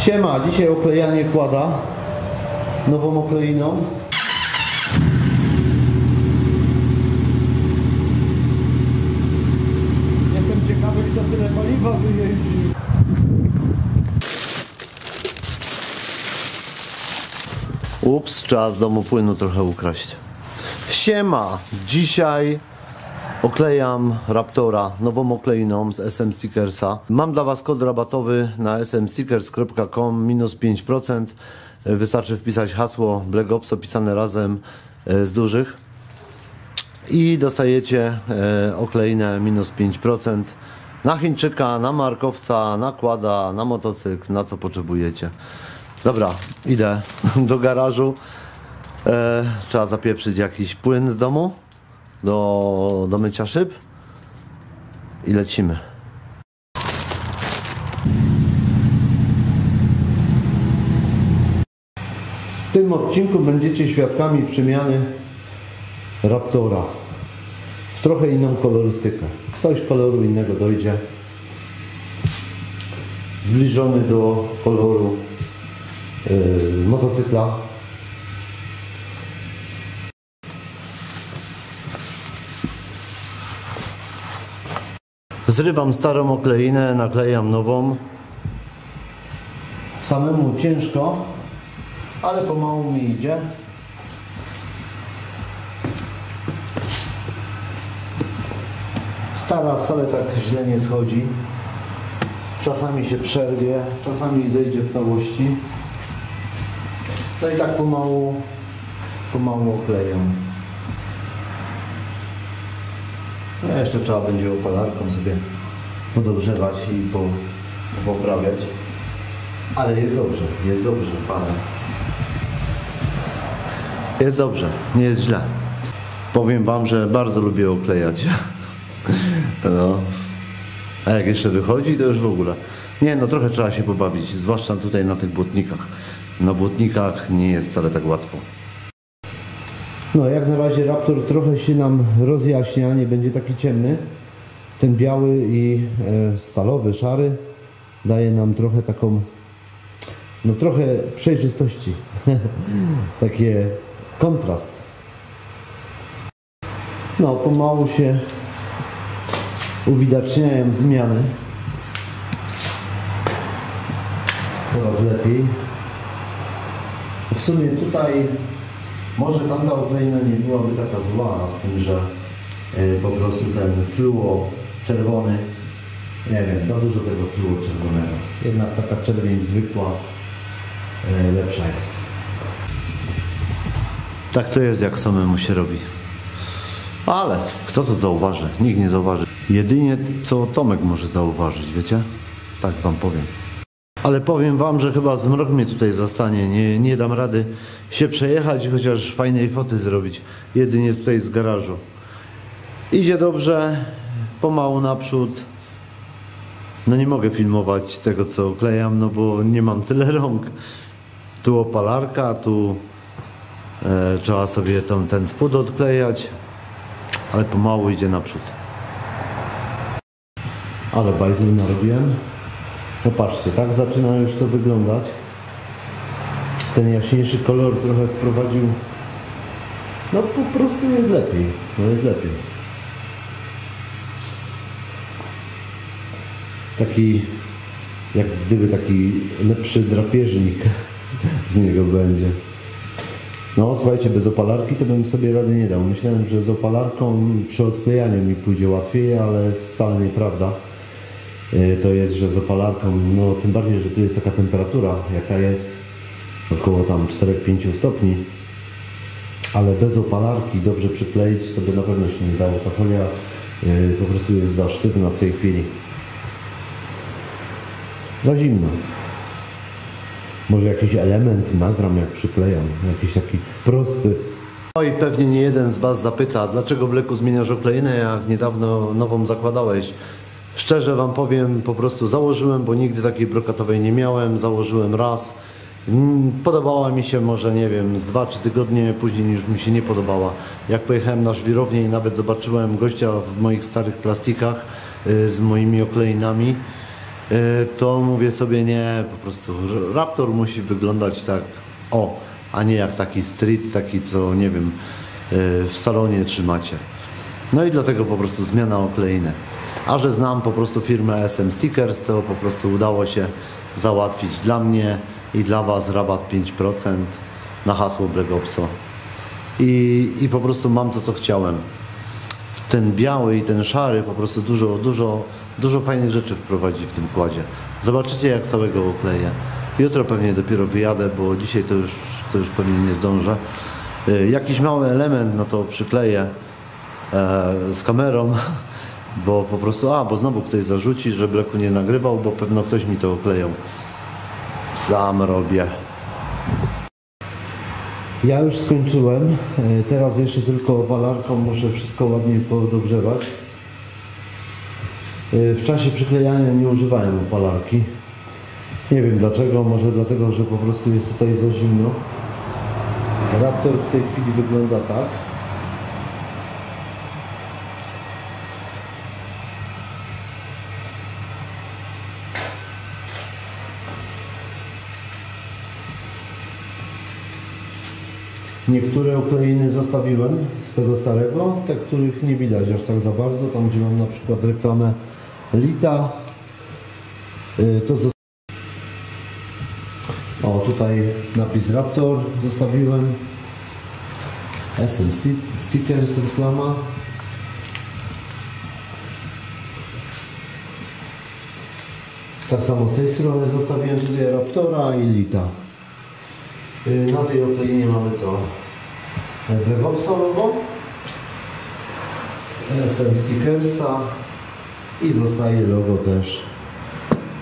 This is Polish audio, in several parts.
Siema, dzisiaj oklejanie kłada nową okleiną. Jestem ciekawy, kto tyle paliwa wyjeździł. Ups, z domu płynu trochę ukraść. Siema, dzisiaj Oklejam Raptora nową okleiną z SM Stickersa. Mam dla Was kod rabatowy na smstickers.com minus 5%. Wystarczy wpisać hasło Black Ops opisane razem e, z dużych i dostajecie e, okleinę minus 5% na Chińczyka, na markowca, na kłada, na motocykl, na co potrzebujecie. Dobra, idę do garażu. E, trzeba zapieprzyć jakiś płyn z domu do, do mycia szyb i lecimy. W tym odcinku będziecie świadkami przemiany Raptora w trochę inną kolorystykę. Coś koloru innego dojdzie. Zbliżony do koloru yy, motocykla. Zrywam starą okleinę, naklejam nową. Samemu ciężko, ale pomału mi idzie. Stara wcale tak źle nie schodzi. Czasami się przerwie, czasami zejdzie w całości. No i tak pomału, pomału oklejam. No jeszcze trzeba będzie opalarką sobie podogrzewać i po, poprawiać. Ale jest dobrze, jest dobrze, pane. Jest dobrze, nie jest źle. Powiem wam, że bardzo lubię oklejać. No. A jak jeszcze wychodzi, to już w ogóle. Nie, no trochę trzeba się pobawić, zwłaszcza tutaj na tych błotnikach. Na błotnikach nie jest wcale tak łatwo. No, jak na razie Raptor trochę się nam rozjaśnia, nie będzie taki ciemny. Ten biały i e, stalowy, szary daje nam trochę taką, no trochę przejrzystości. Takie kontrast. No, pomału się uwidaczniają zmiany. Coraz lepiej. W sumie tutaj może tamta okleina nie byłaby taka zła, z tym, że y, po prostu ten fluo czerwony, nie wiem, za dużo tego fluo czerwonego. Jednak taka czerwień zwykła y, lepsza jest. Tak to jest, jak samemu się robi. Ale kto to zauważy? Nikt nie zauważy. Jedynie co Tomek może zauważyć, wiecie? Tak wam powiem. Ale powiem wam, że chyba zmrok mnie tutaj zastanie. Nie, nie dam rady się przejechać, chociaż fajnej foty zrobić. Jedynie tutaj z garażu. Idzie dobrze, pomału naprzód. No nie mogę filmować tego, co klejam, no bo nie mam tyle rąk. Tu opalarka, tu e, trzeba sobie tam, ten spód odklejać, ale pomału idzie naprzód. Ale bajzel narobiłem. No patrzcie, tak zaczyna już to wyglądać. Ten jaśniejszy kolor trochę wprowadził. No po prostu jest lepiej. No jest lepiej. Taki, jak gdyby taki lepszy drapieżnik z niego będzie. No słuchajcie, bez opalarki to bym sobie rady nie dał. Myślałem, że z opalarką przy odklejaniu mi pójdzie łatwiej, ale wcale nieprawda. Yy, To jest, że z opalarką, no tym bardziej, że tu jest taka temperatura, jaka jest, około tam 4-5 stopni, ale bez opalarki dobrze przykleić by na pewno się nie dało. Ta folia yy, po prostu jest za sztywna w tej chwili. Za zimno. Może jakiś element nagram jak przyklejam, jakiś taki prosty. No i pewnie nie jeden z Was zapyta, dlaczego Bleku zmieniasz okleinę, jak niedawno nową zakładałeś. Szczerze Wam powiem, po prostu założyłem, bo nigdy takiej brokatowej nie miałem, założyłem raz. Mm, Podobała mi się może, nie wiem, z 2-3 tygodnie, później już mi się nie podobała. Jak pojechałem na żwirownię i nawet zobaczyłem gościa w moich starych plastikach y, z moimi okleinami, y, to mówię sobie nie, po prostu Raptor musi wyglądać tak o, a nie jak taki street, taki co nie wiem, y, w salonie trzymacie. No i dlatego po prostu zmiana okleiny. A że znam po prostu firmę SM Stickers, to po prostu udało się załatwić dla mnie i dla Was rabat 5% na hasło Bregopso. I, I po prostu mam to, co chciałem. Ten biały i ten szary po prostu dużo, dużo, dużo fajnych rzeczy wprowadzi w tym kładzie. Zobaczycie, jak całego okleję. Jutro pewnie dopiero wyjadę, bo dzisiaj to już, to już pewnie nie zdążę. Y, Jakiś mały element, no to przykleję e, z kamerą, bo po prostu, a, bo znowu ktoś zarzuci, że Bleku nie nagrywał, bo pewno ktoś mi to oklejał. Sam robię. Ja już skończyłem. E, Teraz jeszcze tylko opalarką muszę wszystko ładnie podogrzewać. E, W czasie przyklejania nie używałem opalarki. Nie wiem dlaczego, może dlatego, że po prostu jest tutaj za zimno. Raptor w tej chwili wygląda tak. Niektóre okleiny zostawiłem z tego starego, te których nie widać aż tak za bardzo. Tam gdzie mam na przykład reklamę Lita, y, to O, tutaj napis Raptor zostawiłem. SM sti- Stickers reklama. Tak samo z tej strony zostawiłem tutaj Raptora i Lita. Y, Na tej okleinie mamy co? Bregopsa logo, SM Stickersa i zostaje logo też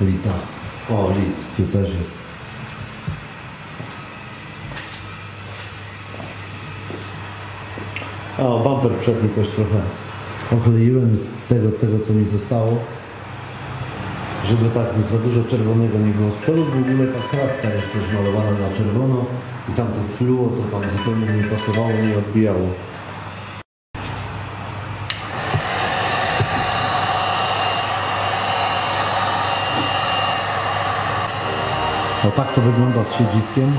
Lita. O, Lit, tu też jest. O, bumper przedni też trochę okleiłem z tego, tego co mi zostało żeby tak za dużo czerwonego nie było z przodu. W ogóle ta kratka jest też malowana na czerwono i tam to fluo to tam zupełnie nie pasowało, nie odbijało. No tak to wygląda z siedziskiem.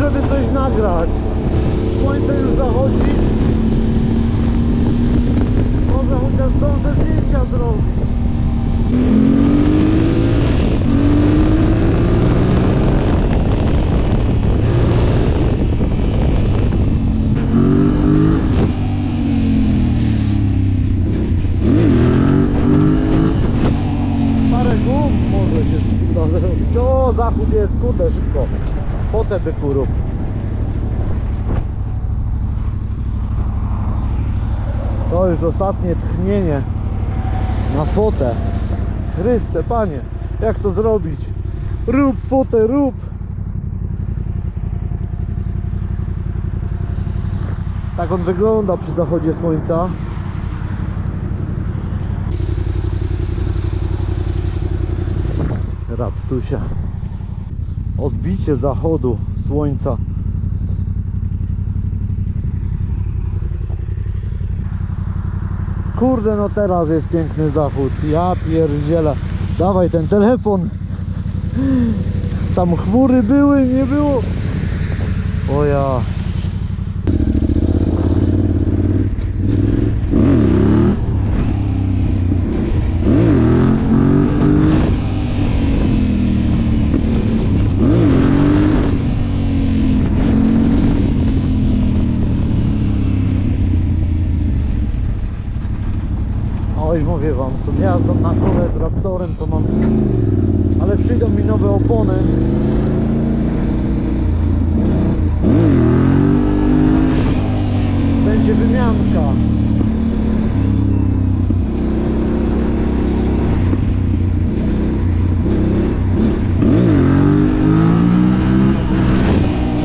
Żeby coś nagrać. Słońce już zachodzi. Może chociaż zdążę zdjęcia zrobić. Zachód jest, kurde, szybko. Fotę byku rób. To już ostatnie tchnienie na fotę. Chryste, panie, jak to zrobić? Rób fotę, rób. Tak on wygląda przy zachodzie słońca. Raptusia. Odbicie zachodu słońca. Kurde, no teraz jest piękny zachód. Ja pierdzielę. Dawaj ten telefon. Tam chmury były, nie było. O ja. Oj, mówię wam, z tą jazdą na kole z Raptorem to mam ale przyjdą mi nowe opony. Będzie wymianka.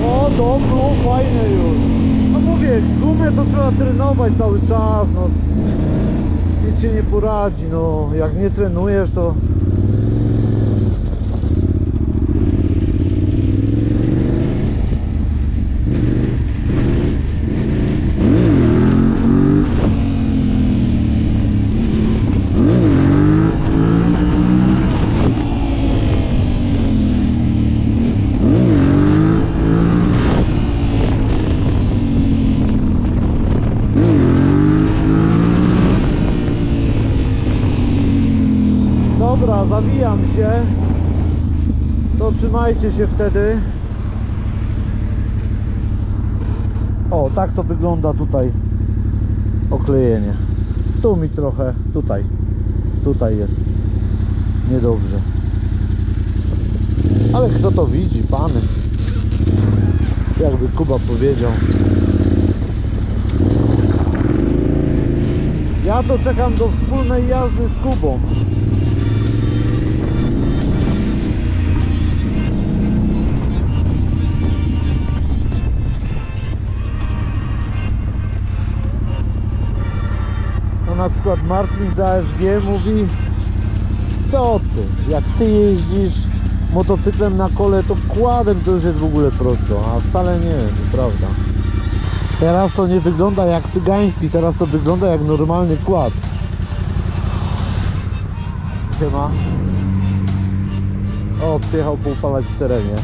O, to było fajne już. No mówię, gumię to trzeba trenować cały czas, no. Nic no. Jak nie trenujesz, to... Dobra, zawijam się. To trzymajcie się wtedy. O, tak to wygląda tutaj oklejenie. Tu mi trochę, tutaj, tutaj jest niedobrze. Ale kto to widzi, pany? Jakby Kuba powiedział. Ja to czekam do wspólnej jazdy z Kubą. Na przykład Martin z ASG mówi Co ty, jak ty jeździsz motocyklem na kole to kładem to już jest w ogóle prosto A wcale nie, nieprawda. Teraz to nie wygląda jak cygański, teraz to wygląda jak normalny kład. Siema. O, przyjechał poupalać w terenie